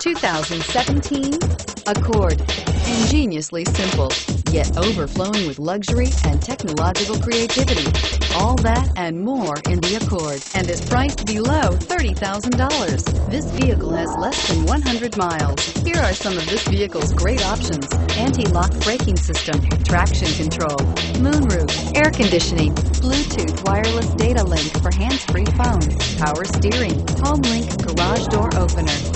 2017 Accord. Ingeniously simple, yet overflowing with luxury and technological creativity. All that and more in the Accord and is priced below $30,000. This vehicle has less than 100 miles. Here are some of this vehicle's great options. Anti-lock braking system, traction control, moonroof, air conditioning, Bluetooth wireless data link for hands-free phone, power steering, HomeLink garage door opener,